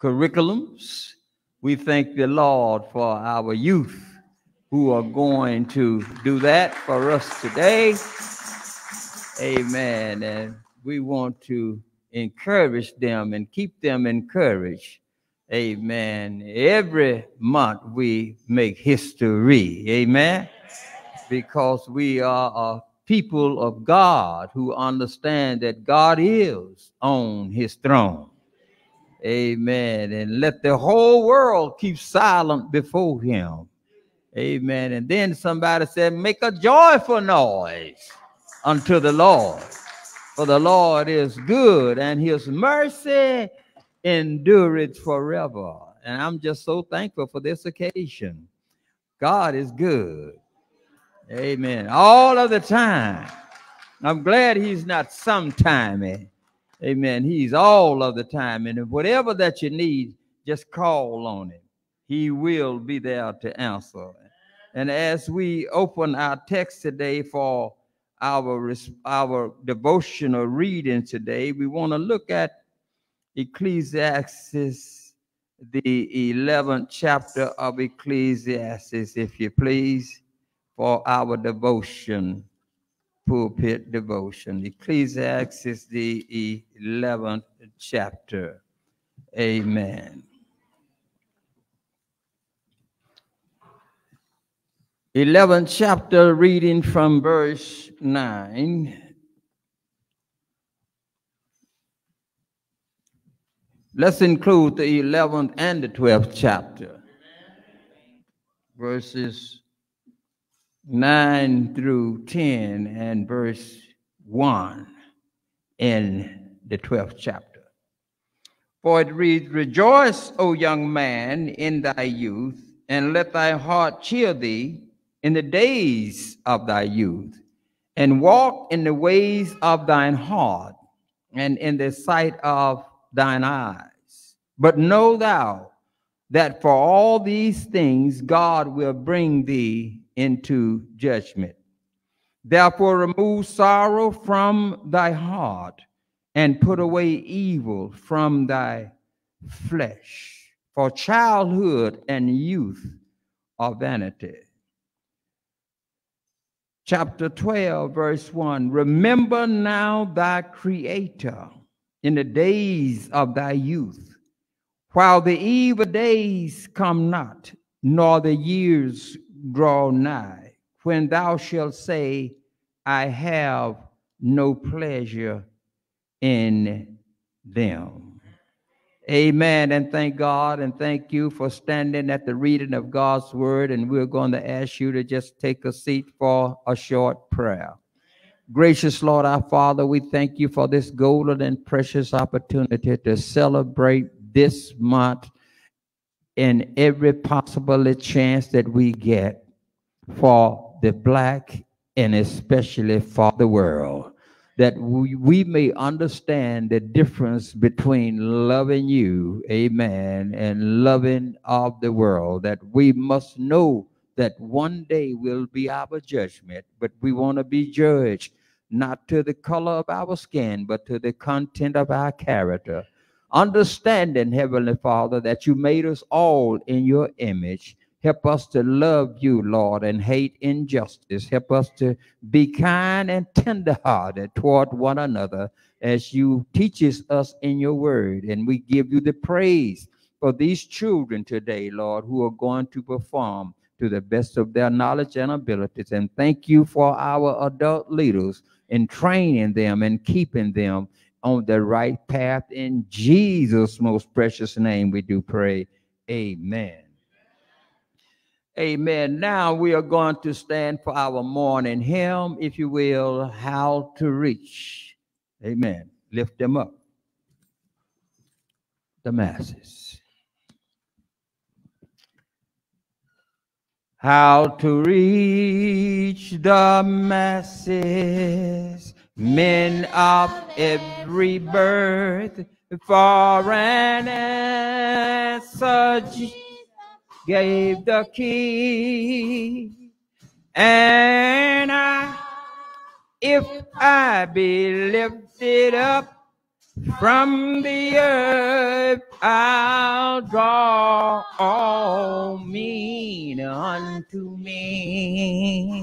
curriculums. We thank the Lord for our youth who are going to do that for us today. Amen. And we want to encourage them and keep them encouraged. Amen. Every month we make history. Amen. Because we are a people of God who understand that God is on his throne. Amen. And let the whole world keep silent before him. Amen. And then somebody said, make a joyful noise unto the Lord. For the Lord is good and his mercy endureth forever. And I'm just so thankful for this occasion. God is good. Amen. All of the time. I'm glad he's not sometime. Amen. He's all of the time. And whatever that you need, just call on him. He will be there to answer. And as we open our text today for our, our devotional reading today, we want to look at Ecclesiastes, the 11th chapter of Ecclesiastes, if you please, for our devotion, pulpit devotion. Ecclesiastes, the 11th chapter. Amen. 11th chapter, reading from verse 9. Let's include the 11th and the 12th chapter, verses 9 through 10 and verse 1 in the 12th chapter. For it reads, Rejoice, O young man, in thy youth, and let thy heart cheer thee in the days of thy youth, and walk in the ways of thine heart, and in the sight of thine eyes. But know thou that for all these things God will bring thee into judgment. Therefore, remove sorrow from thy heart and put away evil from thy flesh. For childhood and youth are vanity chapter 12, verse 1 Remember now thy Creator in the days of thy youth, while the evil days come not, nor the years draw nigh, when thou shalt say, I have no pleasure in them. Amen. And thank God and thank you for standing at the reading of God's word. And we're going to ask you to just take a seat for a short prayer. Gracious Lord, our Father, we thank you for this golden and precious opportunity to celebrate this month in every possible chance that we get for the black and especially for the world that we, we may understand the difference between loving you, amen, and loving of the world, that we must know that one day will be our judgment, but we want to be judged not to the color of our skin, but to the content of our character. Understanding, Heavenly Father, that you made us all in your image Help us to love you, Lord, and hate injustice. Help us to be kind and tenderhearted toward one another as you teaches us in your word. And we give you the praise for these children today, Lord, who are going to perform to the best of their knowledge and abilities. And thank you for our adult leaders in training them and keeping them on the right path. In Jesus' most precious name, we do pray. Amen. Amen. Now we are going to stand for our morning hymn, if you will, How to Reach. Amen. Lift them up. The masses. How to reach the masses, men of every birth, for an answer gave the key. And I, if I be lifted up, From the earth I'll draw all men unto me.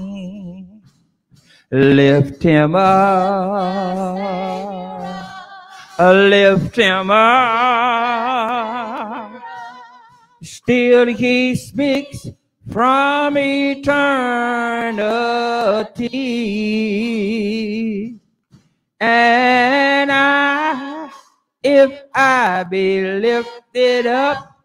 Lift him up, lift him up. Still he speaks from eternity. And I, if I be lifted up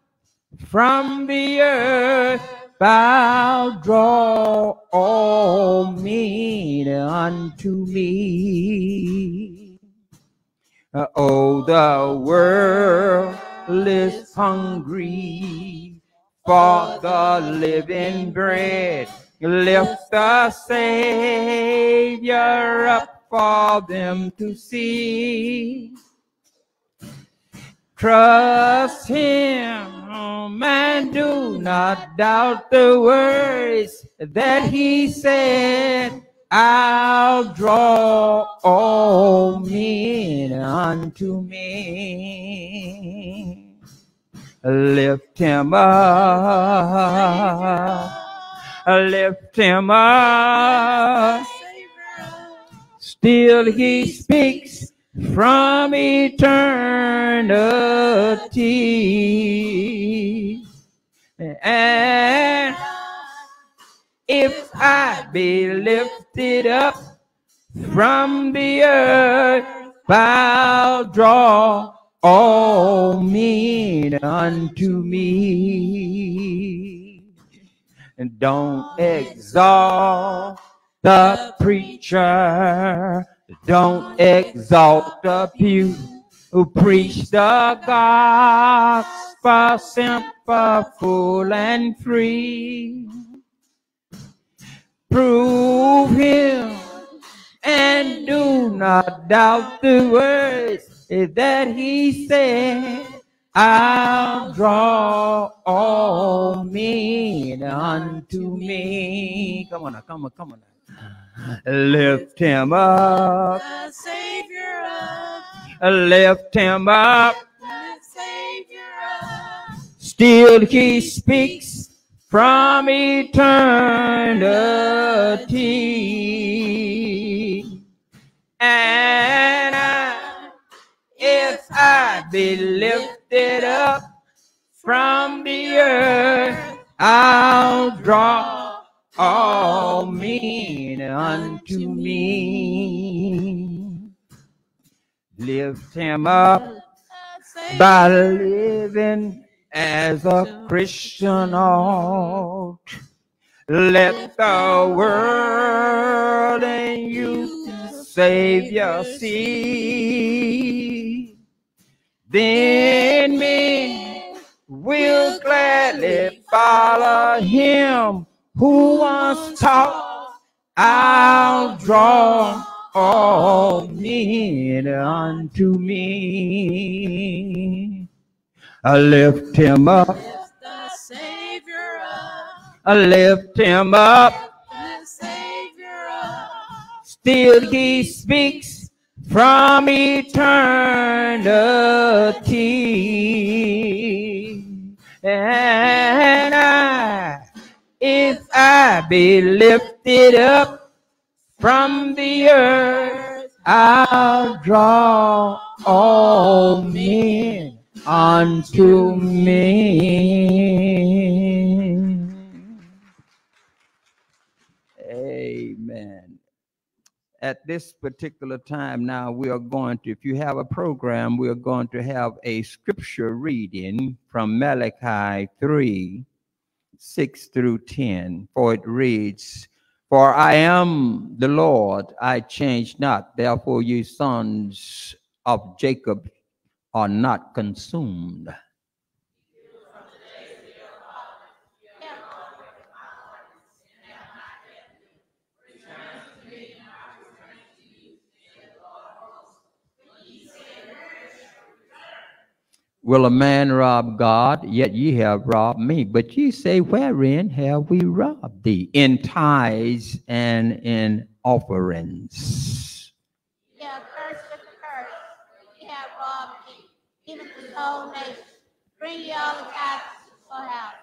from the earth, I'll draw all men unto me. Oh, the world is hungry for the living bread. Lift the Savior up for them to see. Trust him and do not doubt the words that he said. I'll draw all men unto me. Lift him up, lift him up. Still he speaks from eternity. And if I be lifted up from the earth, I'll draw all men unto me. And don't exalt the preacher, don't exalt the pew who preach the gospel simple, full, and free. Prove him and do not doubt the words that he said. I'll draw all men unto me. Come on now, come on, come on now. Lift him up, The Savior up, lift him up. the Savior up. Still he speaks from eternity. And I, if I be lifted up from the earth, I'll draw all men unto me. Lift him up by living as a Christian ought. Let the world and you Savior see. Then men will gladly follow him who was taught. I'll draw all men unto me. I lift him up, the Savior up, I lift him up. the Savior up. Still he speaks from eternity. And I, if I be lifted up from the earth, I'll draw all men unto me. Amen. At this particular time now, we are going to, if you have a program, we are going to have a scripture reading from Malachi 3, 6 through 10. For it reads, For I am the Lord, I change not. Therefore, you sons of Jacob are not consumed. Will a man rob God? Yet ye have robbed me. But ye say, Wherein have we robbed thee? In tithes and in offerings. Yeah, curse with the curse. We have even to the whole nation. Bring ye all the tithes to the storehouse.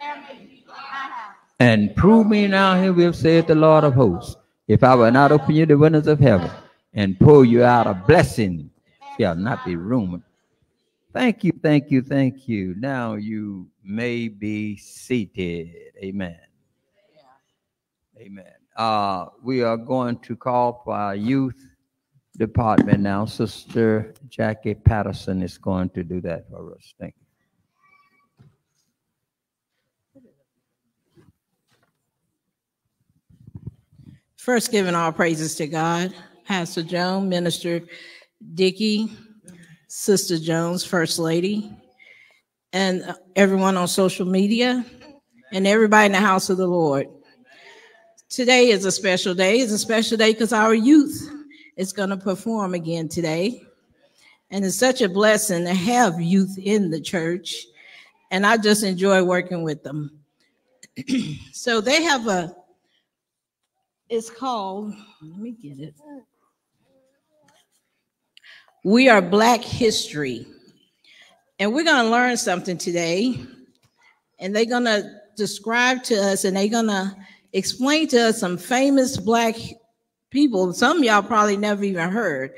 There may be my house. And prove me now herewith, saith the Lord of hosts, if I will not open you the windows of heaven and pour you out a blessing, shall not be room. Thank you, thank you, thank you. Now you may be seated. Amen. Amen. Uh, we are going to call for our youth department now. Sister Jackie Patterson is going to do that for us. Thank you. First, giving all praises to God, Pastor Jones, Minister Dickey, Sister Jones, First Lady, and everyone on social media, and everybody in the house of the Lord. Today is a special day. It's a special day because our youth is going to perform again today. And it's such a blessing to have youth in the church. And I just enjoy working with them. so they have a it's called, let me get it. We are Black History. And we're going to learn something today. And they're going to describe to us and they're going to explain to us some famous Black people. Some y'all probably never even heard.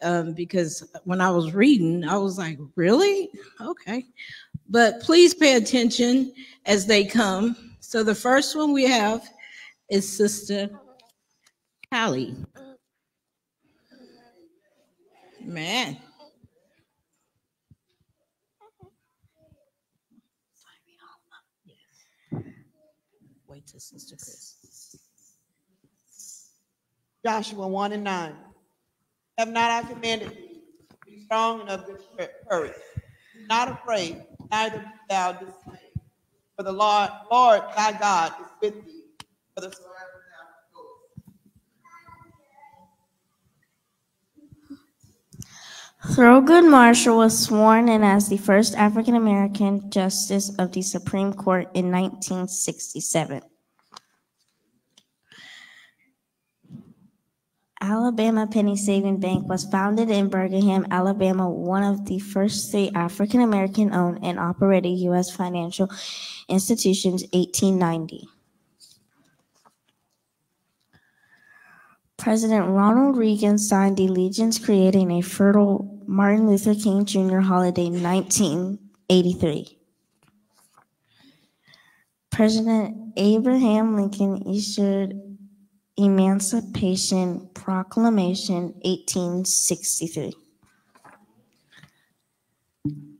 Um, because when I was reading, I was like, really? Okay. But please pay attention as they come. So the first one we have is Sister Callie. Man. Wait till Sister Chris. Joshua 1 and 9. Have not I commanded thee? Be strong and of good courage. Be not afraid, neither be thou dismayed. For the Lord, Lord thy God is with thee, whithersoever thou goest. Thurgood Marshall was sworn in as the first African American justice of the Supreme Court in 1967. Alabama Penny Saving Bank was founded in Birmingham, Alabama, one of the first three African American owned and operated U.S. financial institutions, 1890. President Ronald Reagan signed the Allegiance creating a fertile Martin Luther King Jr. holiday in 1983. President Abraham Lincoln issued Emancipation Proclamation 1863.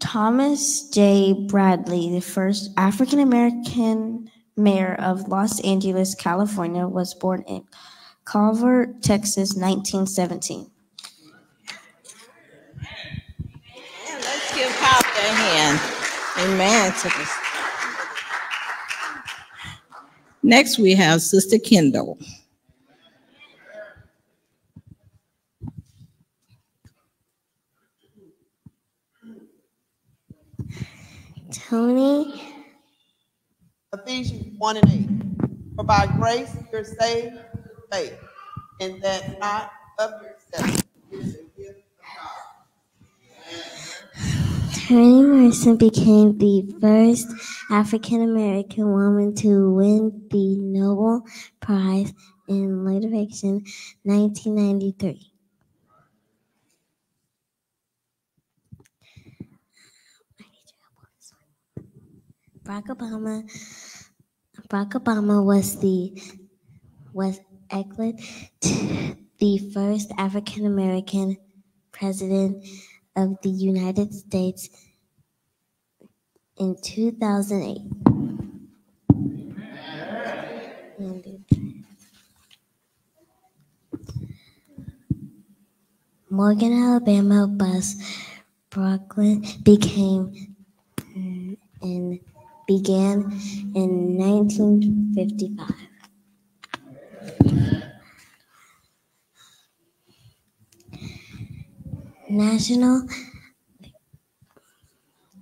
Thomas J. Bradley, the first African American mayor of Los Angeles, California, was born in Calvert, Texas, 1917. And let's give Pop a hand. Amen. Next, we have Sister Kendall. Tony Ephesians 1 and 8. For by grace you're saved through faith, and that not of yourself. Toni Morrison became the first African American woman to win the Nobel Prize in Literature 1993. Barack Obama Barack Obama was the was elected the first African American president of the United States in 2008. Morgan, Alabama bus Brooklyn became and began in 1955. National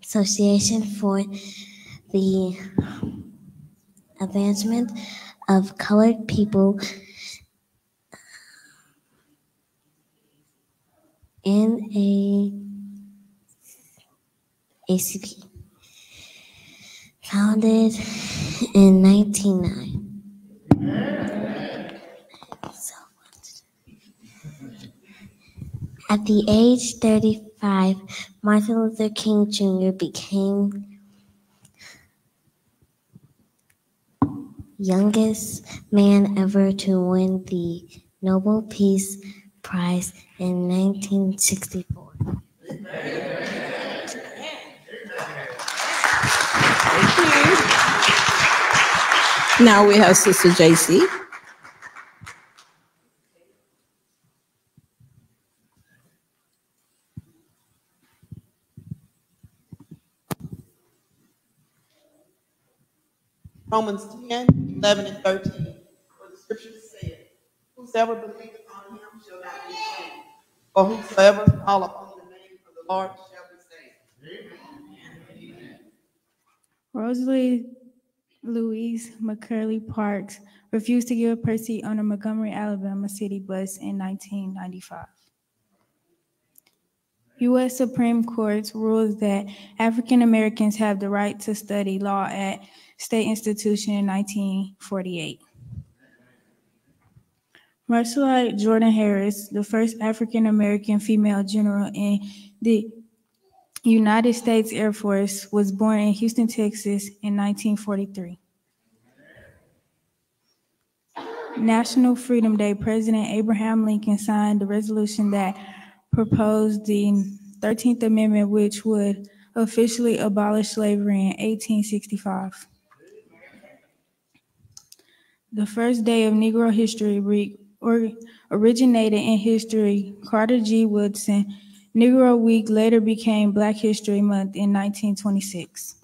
Association for the Advancement of Colored People in a ACP. Founded in 1909. At the age 35, Martin Luther King Jr. became youngest man ever to win the Nobel Peace Prize in 1964. Now we have Sister JC. Romans 10, 11, and 13. For the scripture said, Whosoever believeth on him shall not be ashamed. For whosoever call upon the name of the Lord shall be saved. Rosalie Louise McCauley Parks refused to give her seat on a Montgomery, Alabama city bus in 1995. U.S. Supreme Court rules that African Americans have the right to study law at state institution in 1948. Marcelite Jordan Harris, the first African American female general in the United States Air Force, was born in Houston, Texas in 1943. National Freedom Day, President Abraham Lincoln signed the resolution that proposed the 13th Amendment, which would officially abolish slavery in 1865. The first day of Negro History Week or originated in history. Carter G. Woodson. Negro Week later became Black History Month in 1926.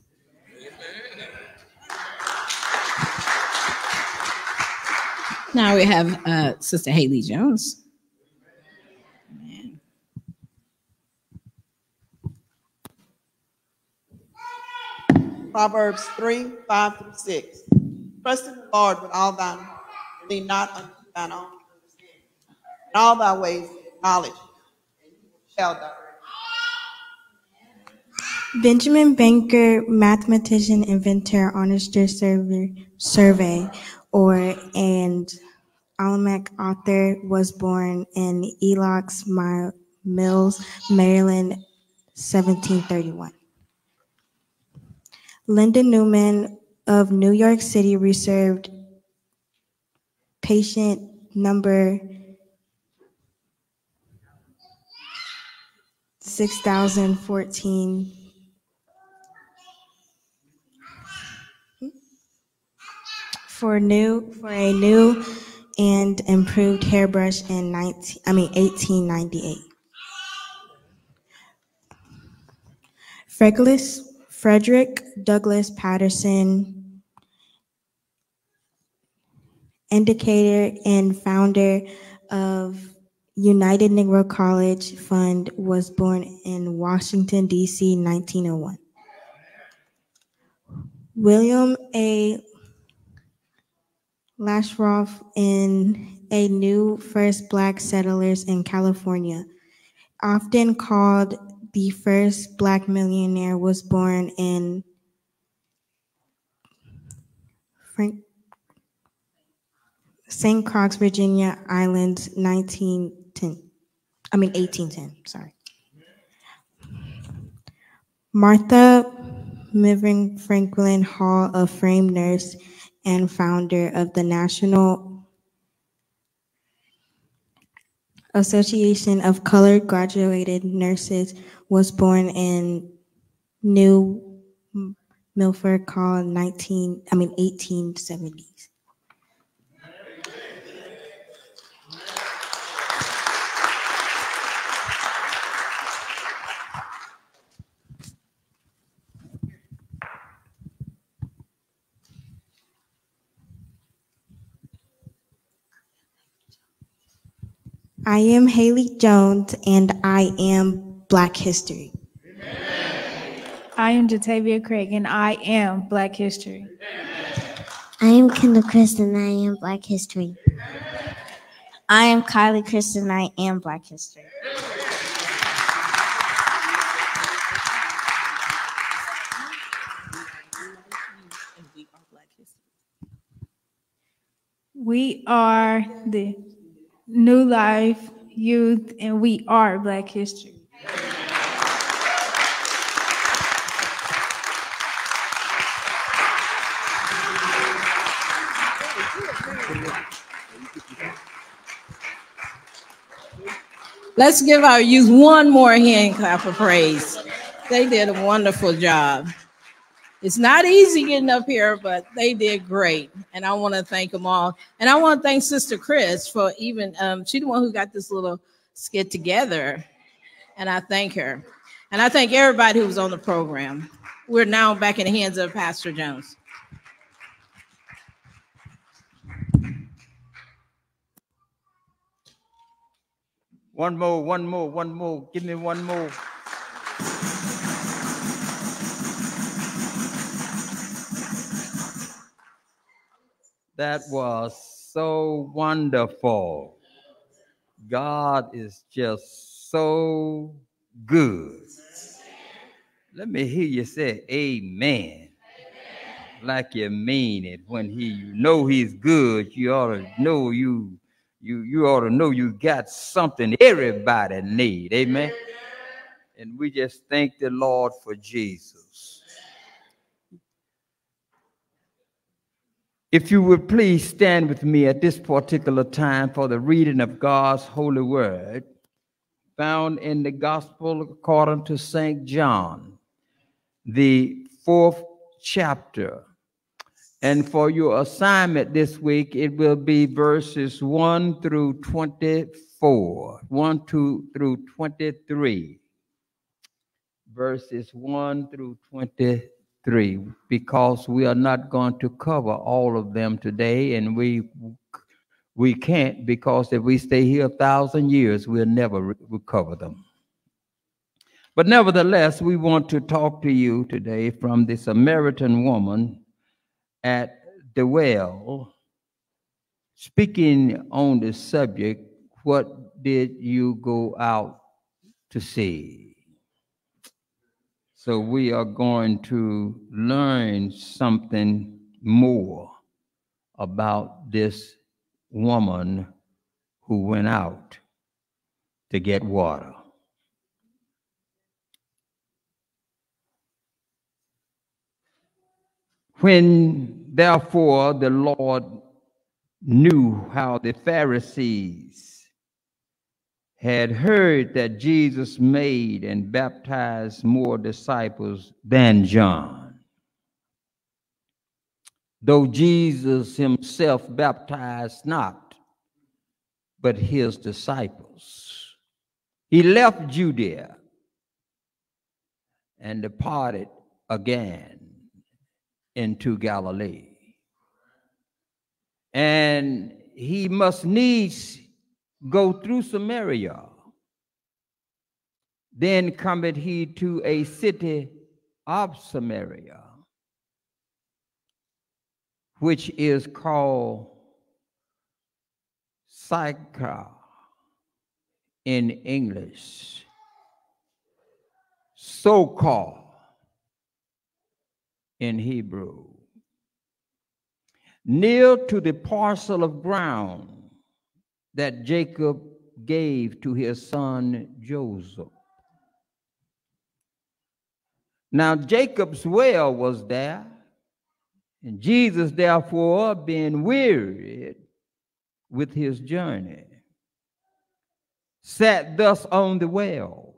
Now we have uh, Sister Haley Jones. Proverbs 3, 5 through 6. Trust in the Lord with all thine heart, and lean not unto thine own understanding. In all thy ways acknowledge and he shall direct. Benjamin Banneker, mathematician, inventor, Honester survey, survey, or and Almanac author, was born in Ellicott Mills, Maryland, 1731. Linda Newman of New York City reserved patient number 6014 for new for a new and improved hairbrush in 19 I mean 1898. Frederick Frederick Douglass Patterson indicator and founder of United Negro College Fund was born in Washington D.C. 1901. William A. Leidesdorff in a new first black settlers in California, often called the first black millionaire, was born in Frank, St. Croix, Virginia Island, 1910. I mean 1810, sorry. Martha Minerva Franklin Hall, a frame nurse and founder of the National Association of Colored Graduated Nurses, was born in New Milford, called 19, I mean 1870s. I am Haley Jones, and I am Black History. Amen. I am Jatavia Craig, and I am Black History. Amen. I am Kendall Chris, and I am Black History. Amen. I am Kylie Chris, and I am Black History. We are the New Life Youth, and we are Black History. Let's give our youth one more hand clap of praise. They did a wonderful job. It's not easy getting up here, but they did great. And I want to thank them all. And I want to thank Sister Chris for even, um, she's the one who got this little skit together. And I thank her. And I thank everybody who was on the program. We're now back in the hands of Pastor Jones. One more, one more, one more. Give me one more. That was so wonderful. God is just so good. Let me hear you say amen. Like you mean it. When he you know he's good, you ought to know you you you ought to know you got something everybody need. Amen. And we just thank the Lord for Jesus. If you would please stand with me at this particular time for the reading of God's holy word, found in the Gospel according to St. John, the fourth chapter. And for your assignment this week, it will be verses 1 through 24, 1 2 through 23. Verses 1 through 23, because we are not going to cover all of them today, and we we can't because if we stay here a thousand years, we'll never re- recover them. But nevertheless, we want to talk to you today from the Samaritan woman at the well, speaking on the subject, what did you go out to see? So we are going to learn something more about this woman who went out to get water. When therefore the Lord knew how the Pharisees had heard that Jesus made and baptized more disciples than John, though Jesus himself baptized not, but his disciples. He left Judea and departed again into Galilee. And he must needs go through Samaria. Then cometh he to a city of Samaria, which is called Sychar in English. So called in Hebrew. Near to the parcel of ground that Jacob gave to his son Joseph. Now, Jacob's well was there, and Jesus, therefore, being wearied with his journey, sat thus on the well,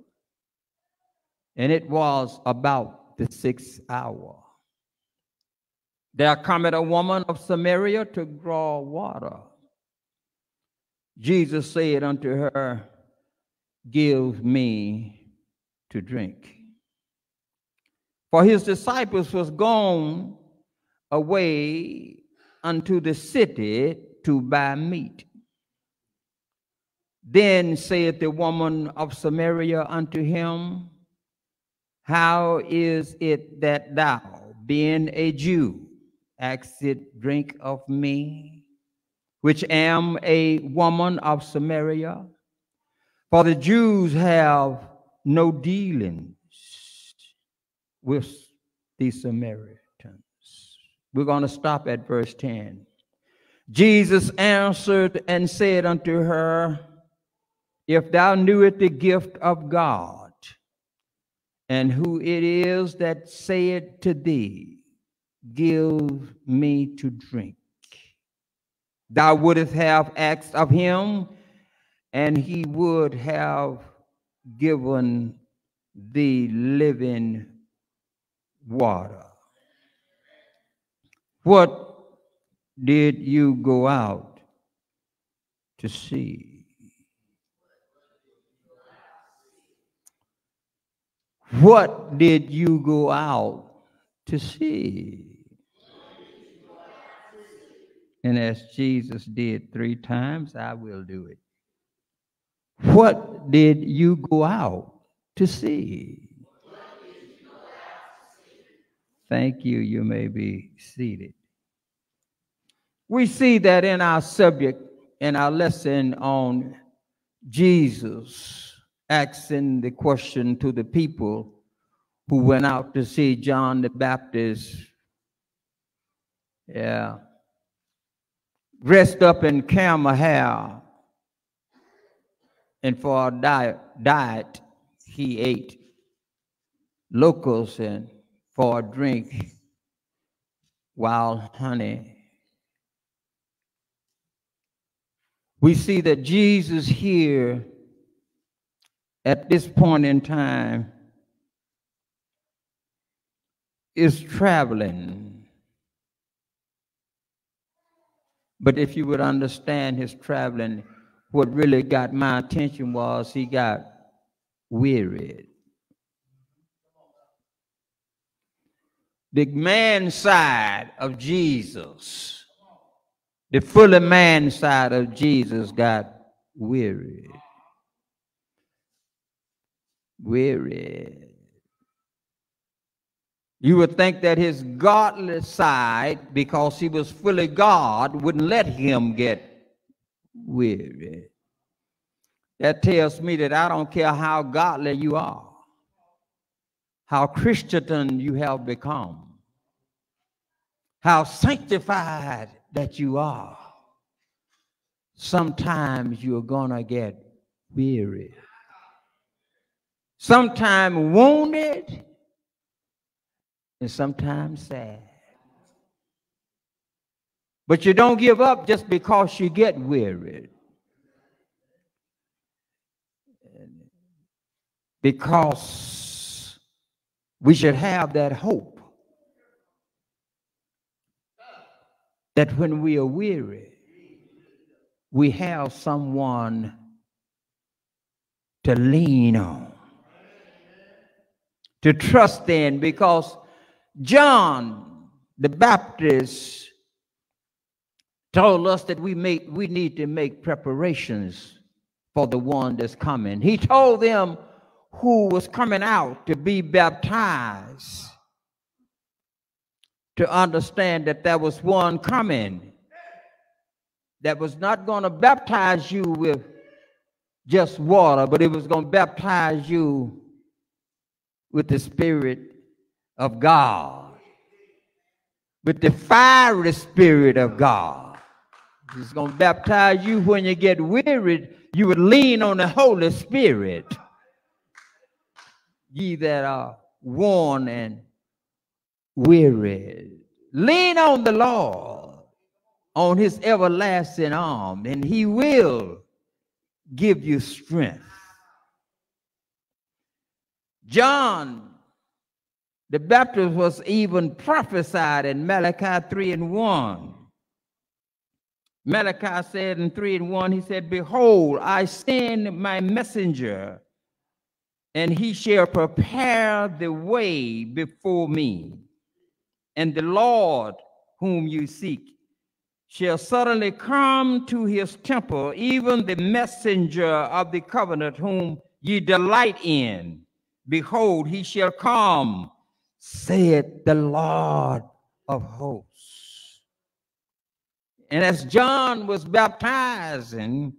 and it was about the sixth hour. There cometh a woman of Samaria to draw water. Jesus said unto her, Give me to drink. For his disciples was gone away unto the city to buy meat. Then saith the woman of Samaria unto him, How is it that thou, being a Jew, Exit, drink of me, which am a woman of Samaria. For the Jews have no dealings with the Samaritans. We're going to stop at verse 10. Jesus answered and said unto her, If thou knewest the gift of God, and who it is that saith to thee, Give me to drink, thou wouldst have asked of him, and he would have given thee living water. What did you go out to see? What did you go out to see? And as Jesus did three times, I will do it. What did you go out to see? Thank you. You may be seated. We see that in our subject, in our lesson on Jesus asking the question to the people who went out to see John the Baptist. Yeah. Dressed up in camel hair. And for a diet, diet he ate locusts and for a drink wild honey. We see that Jesus here at this point in time is traveling. But if you would understand his traveling, what really got my attention was he got wearied. The man side of Jesus, the fully man side of Jesus got weary. Weary. You would think that his godly side, because he was fully God, wouldn't let him get weary. That tells me that I don't care how godly you are, how Christian you have become, how sanctified that you are. Sometimes you're going to get weary. Sometimes wounded and sometimes sad. But you don't give up just because you get wearied. Because we should have that hope that when we are weary, we have someone to lean on, to trust in, because John the Baptist told us that we make we need to make preparations for the one that's coming. He told them who was coming out to be baptized to understand that there was one coming that was not going to baptize you with just water, but it was going to baptize you with the Spirit of God, with the fiery Spirit of God. He's going to baptize you when you get wearied. You would lean on the Holy Spirit. Ye that are worn and weary, lean on the Lord, on his everlasting arm, and he will give you strength. John the Baptist was even prophesied in Malachi 3 and 1. Malachi said in 3 and 1, he said, Behold, I send my messenger, and he shall prepare the way before me. And the Lord whom you seek shall suddenly come to his temple, even the messenger of the covenant whom ye delight in. Behold, he shall come saith the Lord of hosts. And as John was baptizing,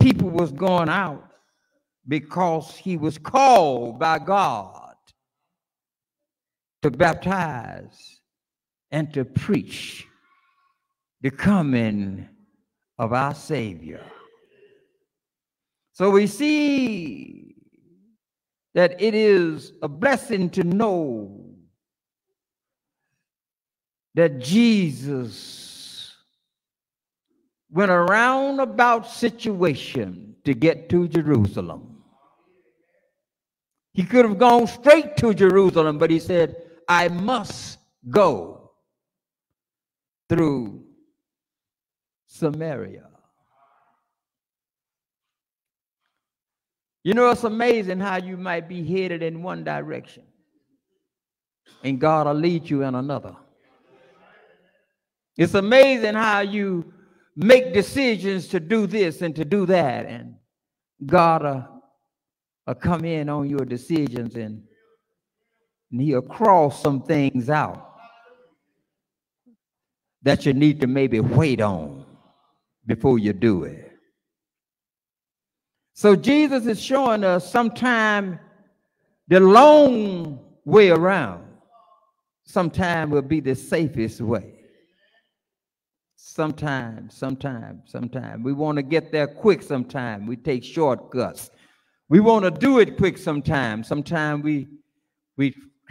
people was going out because he was called by God to baptize and to preach the coming of our Savior. So we see that it is a blessing to know that Jesus went around about situation to get to Jerusalem. He could have gone straight to Jerusalem, but he said, I must go through Samaria. You know, it's amazing how you might be headed in one direction and God will lead you in another. It's amazing how you make decisions to do this and to do that, and God will, will come in on your decisions and, and He'll cross some things out that you need to maybe wait on before you do it. So Jesus is showing us sometime the long way around, sometime will be the safest way. Sometimes, sometimes, sometimes. We want to get there quick sometime. We take shortcuts. We want to do it quick sometimes. Sometimes we we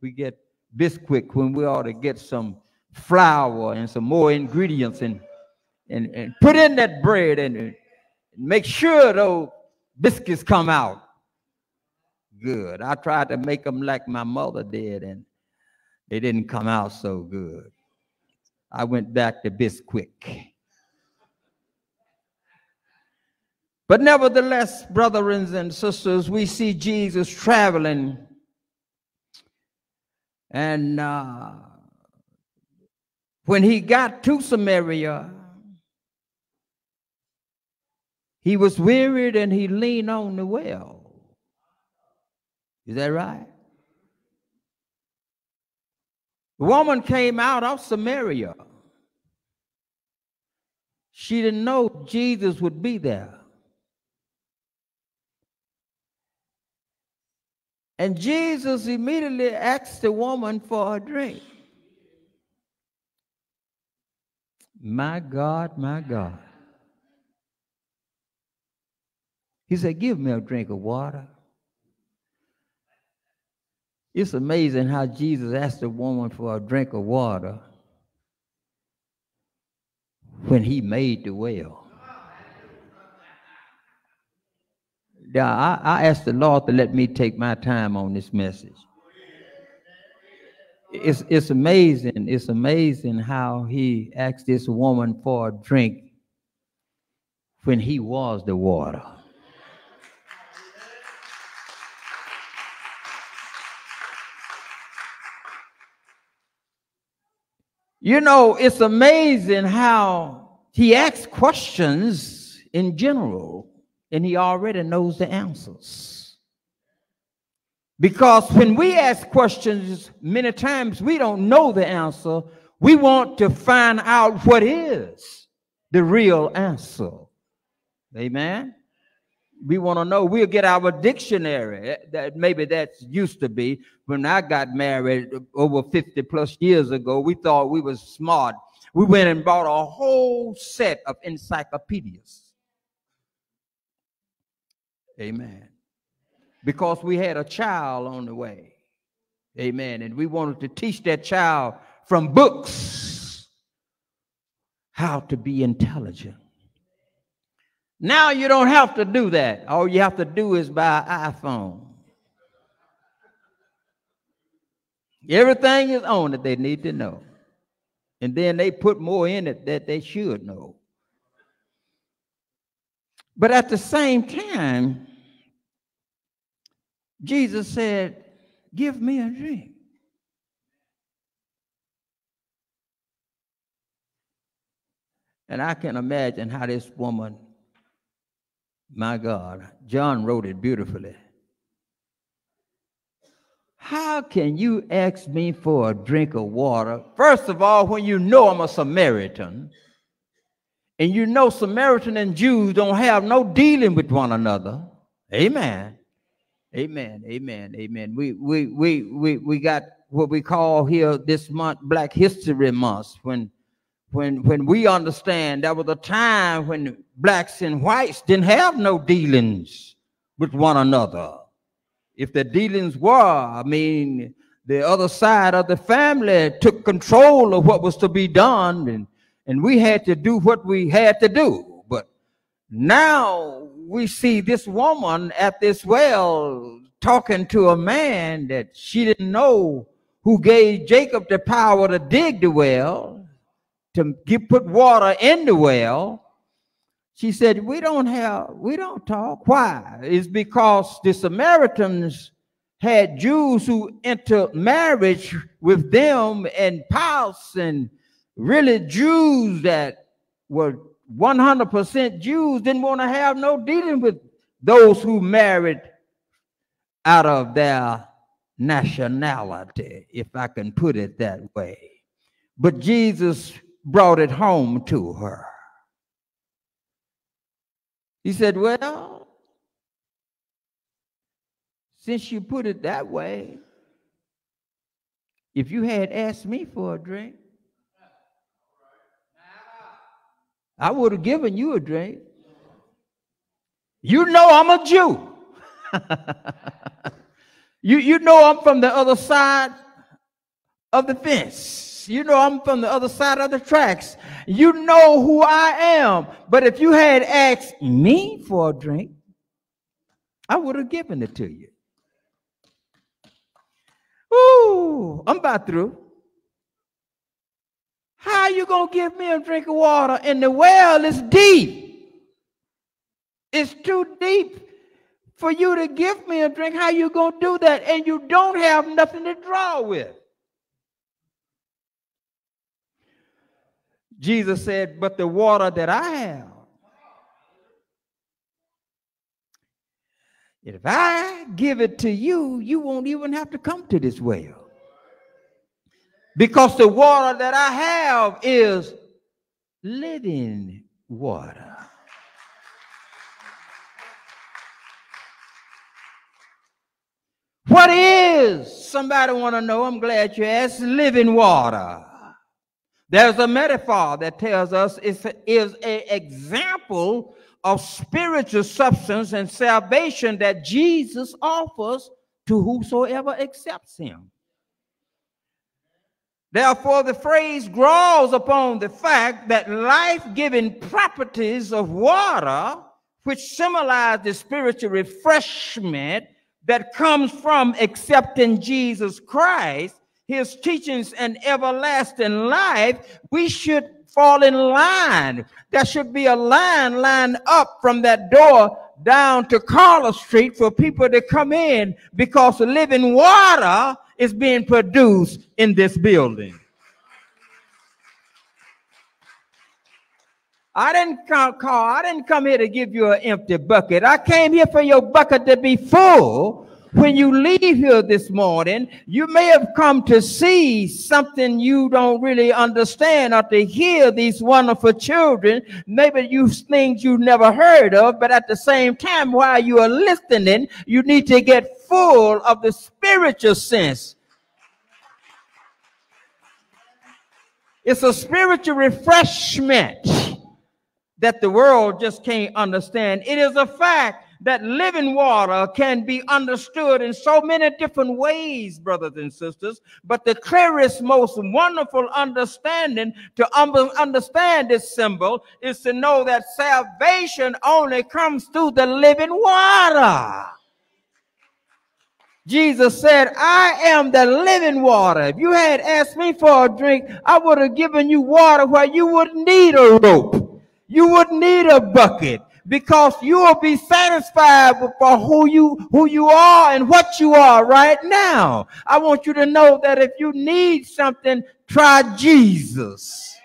we get biscuit when we ought to get some flour and some more ingredients and and, and put in that bread and make sure those biscuits come out good. I tried to make them like my mother did, and they didn't come out so good. I went back to Bisquick. But nevertheless, brothers and sisters, we see Jesus traveling and uh, when he got to Samaria, he was wearied and he leaned on the well. Is that right? The woman came out of Samaria. She didn't know Jesus would be there. And Jesus immediately asked the woman for a drink. My God, my God. He said, Give me a drink of water. It's amazing how Jesus asked a woman for a drink of water when he made the well. Yeah, I, I asked the Lord to let me take my time on this message. It's, it's amazing. It's amazing how he asked this woman for a drink when he was the water. You know, it's amazing how he asks questions in general and he already knows the answers. Because when we ask questions, many times we don't know the answer. We want to find out what is the real answer. Amen we want to know. We'll get our dictionary. Eh, that maybe that's used to be. When I got married over 50 plus years ago, we thought we was smart. We went and bought a whole set of encyclopedias. Amen. Because we had a child on the way. Amen. And we wanted to teach that child from books how to be intelligent. Now you don't have to do that. All you have to do is buy an iPhone. Everything is on that they need to know. And then they put more in it that they should know. But at the same time, Jesus said, Give me a drink. And I can imagine how this woman my God, John wrote it beautifully. How can you ask me for a drink of water? First of all, when you know I'm a Samaritan, and you know Samaritan and Jews don't have no dealing with one another. Amen. Amen. Amen. Amen. We we we we we got what we call here this month Black History Month when when when we understand there was a time when blacks and whites didn't have no dealings with one another. If the dealings were, I mean, the other side of the family took control of what was to be done, and, and we had to do what we had to do. But now we see this woman at this well talking to a man that she didn't know who gave Jacob the power to dig the well, to get, put water in the well. She said, We don't have, we don't talk. Why? It's because the Samaritans had Jews who entered marriage with them and pals and really Jews that were 100% Jews didn't want to have no dealing with those who married out of their nationality, if I can put it that way. But Jesus brought it home to her. He said, Well, since you put it that way, if you had asked me for a drink, I would have given you a drink. You know I'm a Jew. you, you know I'm from the other side of the fence. You know I'm from the other side of the tracks. You know who I am. But if you had asked me for a drink, I would have given it to you. Ooh, I'm about through. How you gonna give me a drink of water? And the well is deep. It's too deep for you to give me a drink. How you gonna do that? And you don't have nothing to draw with. Jesus said, But the water that I have, if I give it to you, you won't even have to come to this well. Because the water that I have is living water. What is? Somebody want to know. I'm glad you asked. Living water. There's a metaphor that tells us it is an example of spiritual substance and salvation that Jesus offers to whosoever accepts him. Therefore, the phrase draws upon the fact that life giving properties of water, which symbolize the spiritual refreshment that comes from accepting Jesus Christ, his teachings and everlasting life, we should fall in line. There should be a line lined up from that door down to Carla Street for people to come in because living water is being produced in this building. I didn't come, call, I didn't come here to give you an empty bucket. I came here for your bucket to be full. When you leave here this morning, you may have come to see something you don't really understand or to hear these wonderful children. Maybe you things you never heard of, but at the same time, while you are listening, you need to get full of the spiritual sense. It's a spiritual refreshment that the world just can't understand. It is a fact that living water can be understood in so many different ways, brothers and sisters. But the clearest, most wonderful understanding to um, understand this symbol is to know that salvation only comes through the living water. Jesus said, I am the living water. If you had asked me for a drink, I would have given you water where you wouldn't need a rope. You wouldn't need a bucket because you will be satisfied for who you who you are and what you are right now. I want you to know that if you need something, try Jesus.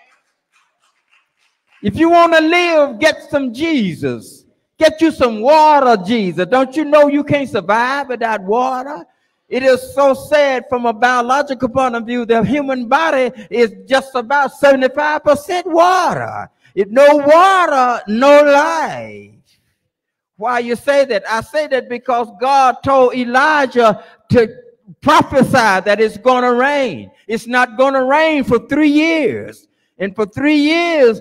If you want to live, get some Jesus. Get you some water, Jesus. Don't you know you can't survive without water? It is so sad from a biological point of view. The human body is just about 75% water. If no water, no life. Why you say that? I say that because God told Elijah to prophesy that it's going to rain. It's not going to rain for three years. And for three years,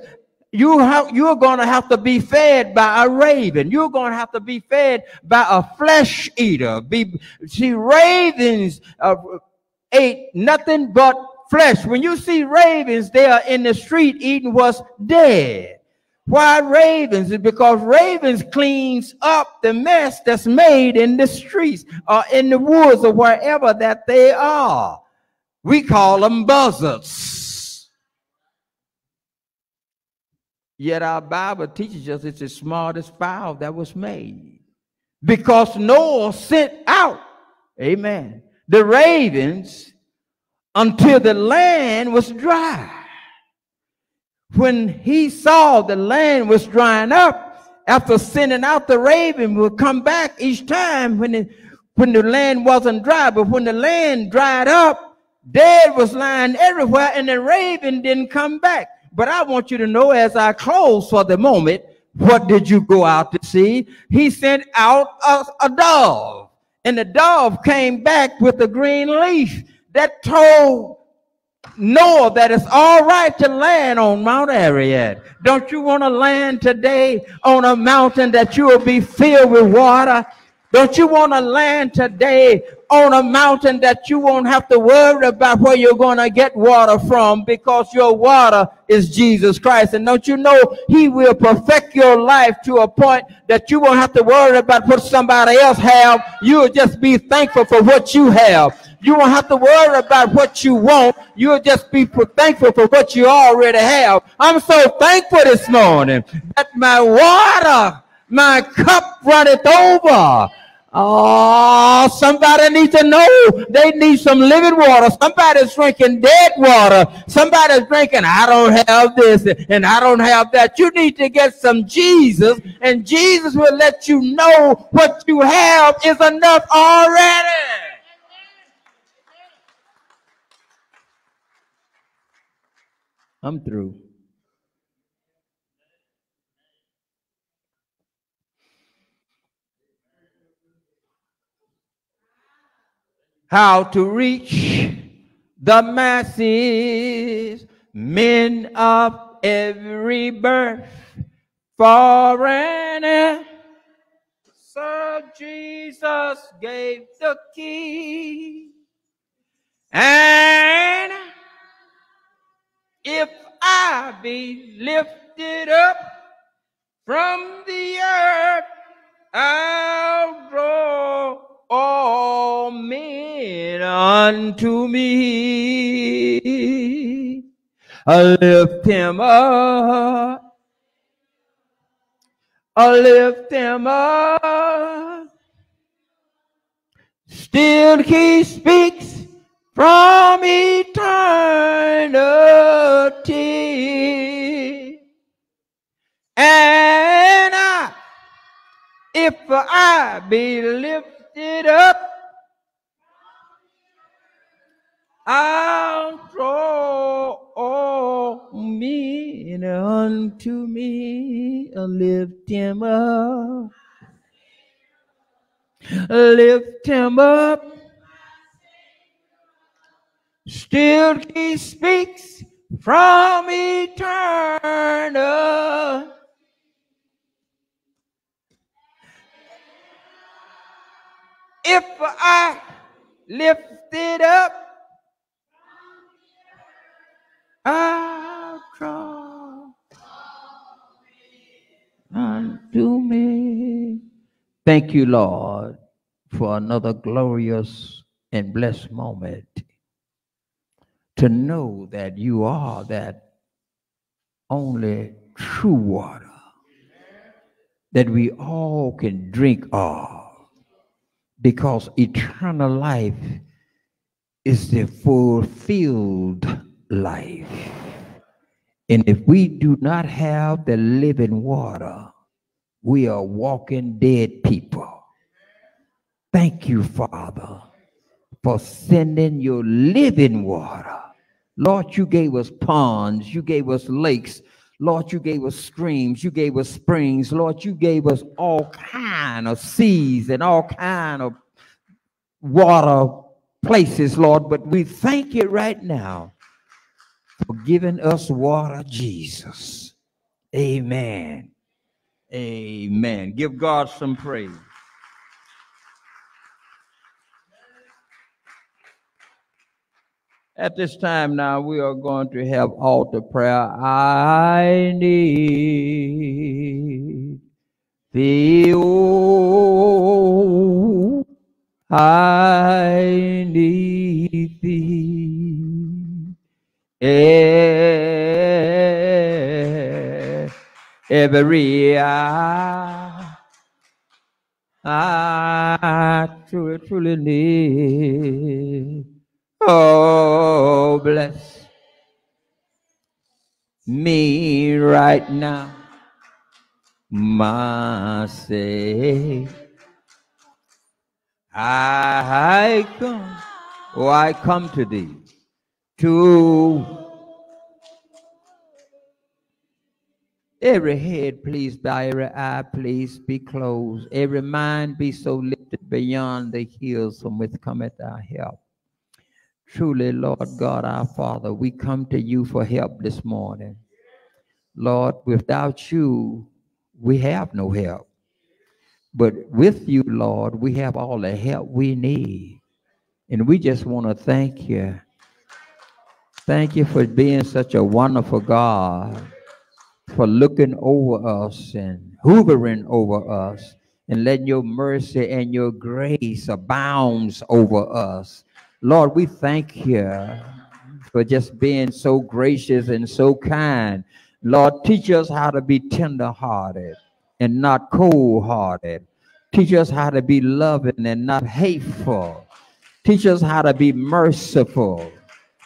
you have, you're going to have to be fed by a raven. You're going to have to be fed by a flesh eater. Be, see, ravens uh, ate nothing but flesh. When you see ravens, they are in the street eating what's dead. Why ravens? Is because ravens cleans up the mess that's made in the streets or in the woods or wherever that they are. We call them buzzards. Yet our Bible teaches us it's the smartest fowl that was made. Because Noah sent out, amen, the ravens until the land was dry. When he saw the land was drying up, after sending out the raven would come back each time when the, when the land wasn't dry. But when the land dried up, dead was lying everywhere, and the raven didn't come back. But I want you to know as I close for the moment, what did you go out to see? He sent out a, a dove, and the dove came back with a green leaf that told Noah that it's all right to land on Mount Ararat. Don't you want to land today on a mountain that you will be filled with water? Don't you want to land today on a mountain that you won't have to worry about where you're going to get water from because your water is Jesus Christ. And don't you know he will perfect your life to a point that you won't have to worry about what somebody else have. You'll just be thankful for what you have. You won't have to worry about what you want. You'll just be thankful for what you already have. I'm so thankful this morning that my water, my cup runneth over. Oh, somebody needs to know they need some living water. Somebody's drinking dead water. Somebody's drinking, I don't have this and I don't have that. You need to get some Jesus, and Jesus will let you know what you have is enough already. I'm through. How to reach the masses, men of every birth, foreign. So Jesus gave the key. And if I be lifted up from the earth, I'll draw all men unto me. I lift him up. I lift him up. Still he speaks from eternity. And I, if I be lifted Lift him up. Lift him up. Still he speaks from eternal. If I lift it up, I'll draw unto me. Thank you, Lord, for another glorious and blessed moment to know that you are that only true water that we all can drink of because eternal life is the fulfilled life. And if we do not have the living water, we are walking dead people. Thank you, Father, for sending your living water. Lord, you gave us ponds, you gave us lakes, Lord, you gave us streams, you gave us springs, Lord, you gave us all kind of seas and all kind of water places, Lord. But we thank you right now for giving us water, Jesus. Amen. Amen. Give God some praise. At this time now, we are going to have altar prayer. I need thee, oh, I need thee. Eh, Every hour, I truly, truly need. Oh, bless me right now, my Savior. I come, oh, I come to thee to every head, please bow, every eye, please be closed, every mind be so lifted beyond the hills from which cometh our help. Truly, Lord God, our Father, we come to you for help this morning. Lord, without you, we have no help. But with you, Lord, we have all the help we need. And we just want to thank you. Thank you for being such a wonderful God, for looking over us and hoovering over us and letting your mercy and your grace abounds over us. Lord, we thank you for just being so gracious and so kind. Lord, teach us how to be tender-hearted and not cold-hearted. Teach us how to be loving and not hateful. Teach us how to be merciful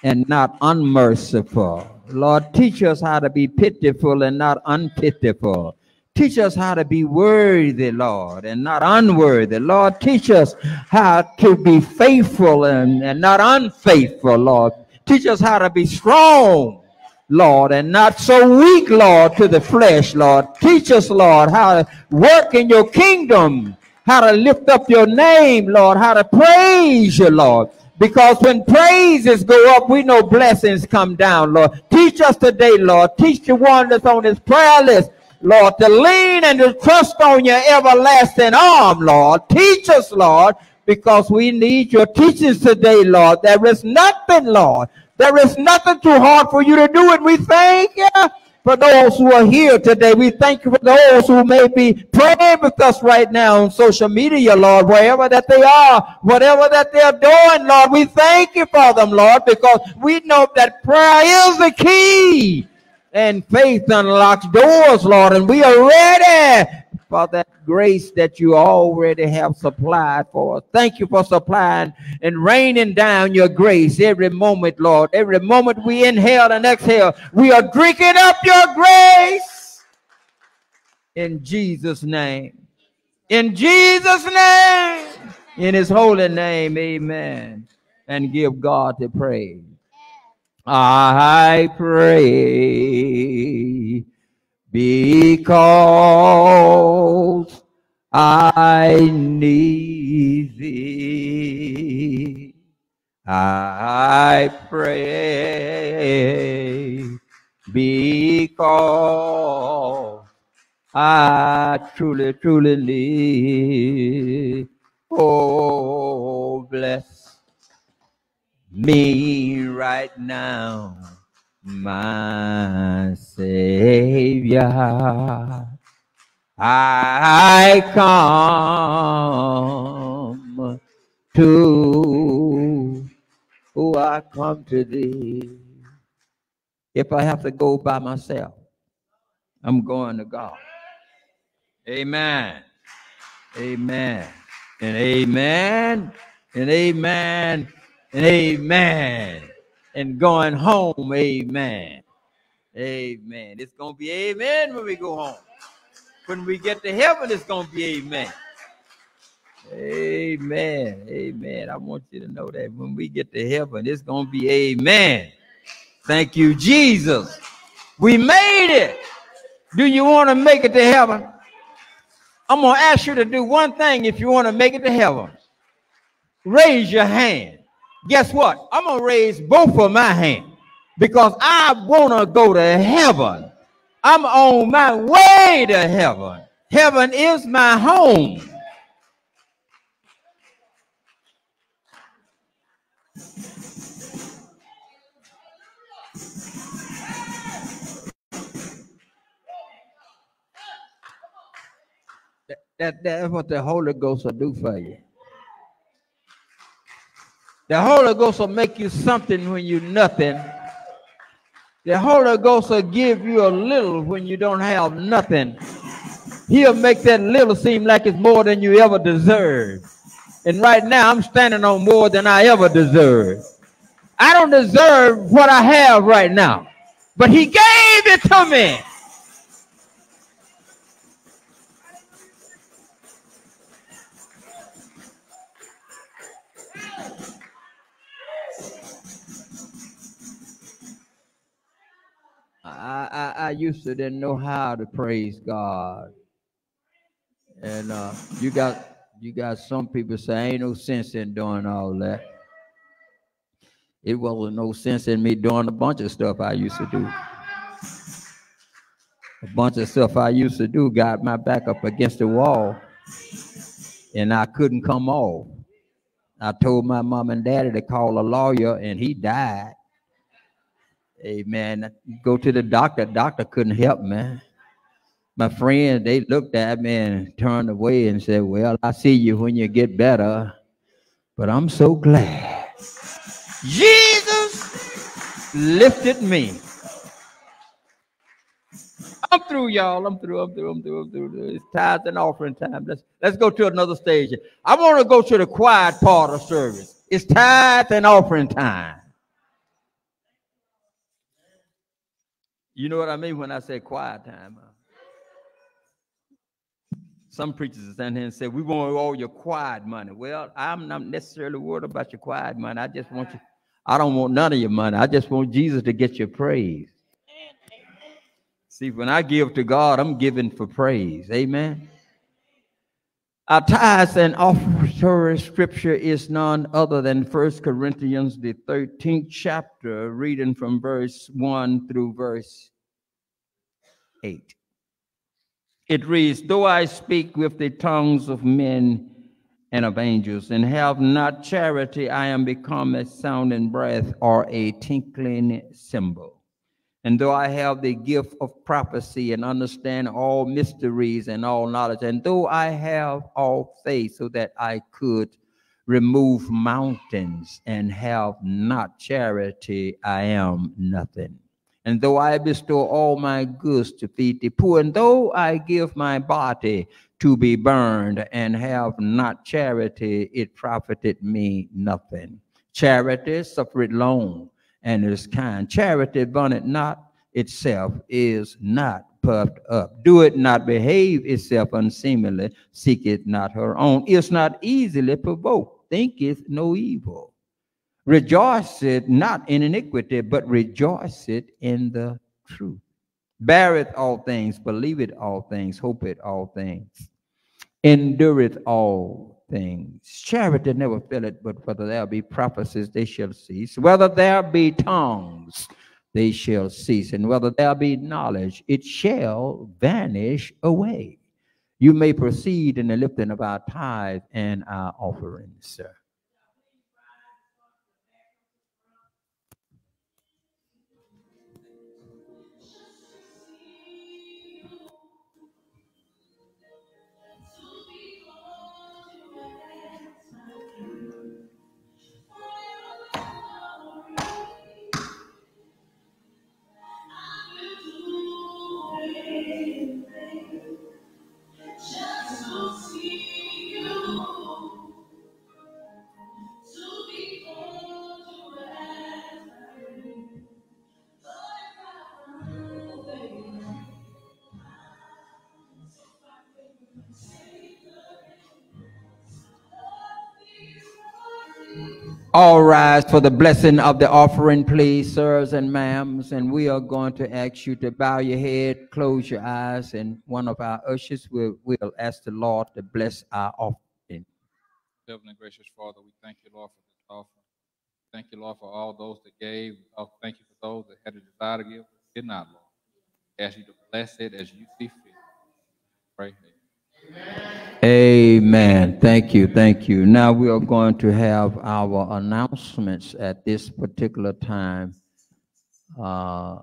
and not unmerciful. Lord, teach us how to be pitiful and not unpitiful. Teach us how to be worthy, Lord, and not unworthy. Lord, teach us how to be faithful and, and not unfaithful, Lord. Teach us how to be strong, Lord, and not so weak, Lord, to the flesh, Lord. Teach us, Lord, how to work in your kingdom, how to lift up your name, Lord, how to praise you, Lord. Because when praises go up, we know blessings come down, Lord. Teach us today, Lord. Teach the one that's on this prayer list, Lord, to lean and to trust on your everlasting arm, Lord. Teach us, Lord, because we need your teachings today, Lord. There is nothing, Lord. There is nothing too hard for you to do, and we thank you for those who are here today. We thank you for those who may be praying with us right now on social media, Lord, wherever that they are, whatever that they're doing, Lord. We thank you for them, Lord, because we know that prayer is the key and faith unlocks doors, Lord, and we are ready for that grace that you already have supplied for us. Thank you for supplying and raining down your grace every moment, Lord. Every moment we inhale and exhale, we are drinking up your grace in Jesus' name. In Jesus' name, in his holy name, amen. And give God the praise. I pray because I need thee. I pray because I truly, truly need. Oh, bless me right now, my Savior. I come to, oh, I come to thee. If I have to go by myself, I'm going to God. Amen. Amen. And amen. And amen. And amen. And going home, amen. Amen. It's going to be amen when we go home. When we get to heaven, it's going to be amen. Amen. Amen. I want you to know that when we get to heaven, it's going to be amen. Thank you, Jesus. We made it. Do you want to make it to heaven? I'm going to ask you to do one thing if you want to make it to heaven. Raise your hand. Guess what? I'm going to raise both of my hands. because I want to go to heaven. I'm on my way to heaven. Heaven is my home. That, that, that's what the Holy Ghost will do for you. The Holy Ghost will make you something when you're nothing. The Holy Ghost will give you a little when you don't have nothing. He'll make that little seem like it's more than you ever deserve. And right now, I'm standing on more than I ever deserve. I don't deserve what I have right now, but He gave it to me. I, I, I used to didn't know how to praise God. And uh, you got you got some people say ain't no sense in doing all that. It wasn't no sense in me doing a bunch of stuff I used to do. A bunch of stuff I used to do got my back up against the wall, and I couldn't come off. I told my mom and daddy to call a lawyer, and he died. Amen. Go to the doctor. Doctor couldn't help me. My friends, they looked at me and turned away and said, Well, I'll see you when you get better. But I'm so glad. Jesus lifted me. I'm through, y'all. I'm through. I'm through. I'm through. I'm through. It's tithes and offering time. Let's let's go to another stage. I want to go to the quiet part of service. It's tithe and offering time. You know what I mean when I say quiet time? Some preachers are stand here and say, We want all your quiet money. Well, I'm not necessarily worried about your quiet money. I just want you, I don't want none of your money. I just want Jesus to get your praise. See, when I give to God, I'm giving for praise. Amen. Our tithes and offertory scripture is none other than First Corinthians, the 13th chapter, reading from verse 1 through verse 8. It reads, Though I speak with the tongues of men and of angels, and have not charity, I am become a sounding breath or a tinkling cymbal. And though I have the gift of prophecy and understand all mysteries and all knowledge, and though I have all faith so that I could remove mountains and have not charity, I am nothing. And though I bestow all my goods to feed the poor, and though I give my body to be burned and have not charity, it profited me nothing. Charity suffereth long and is kind. Charity vaunteth not itself, is not puffed up. Do it not behave itself unseemly, seeketh not her own, is not easily provoked, thinketh no evil. Rejoiceth not in iniquity, but rejoiceth in the truth. Beareth all things, believeth all things, hopeth all things, endureth all things. Charity never faileth, but whether there be prophecies, they shall cease. Whether there be tongues, they shall cease. And whether there be knowledge, it shall vanish away. You may proceed in the lifting of our tithe and our offerings, sir. All rise for the blessing of the offering, please, sirs and ma'ams. And we are going to ask you to bow your head, close your eyes, and one of our ushers will, will ask the Lord to bless our offering. Heavenly gracious Father, we thank you, Lord, for this offering. Thank you, Lord, for all those that gave. Oh, thank you for those that had a desire to give, did not, Lord. Ask you to bless it as you see fit. Pray. Amen. Thank you. Thank you. Now we are going to have our announcements at this particular time. Uh,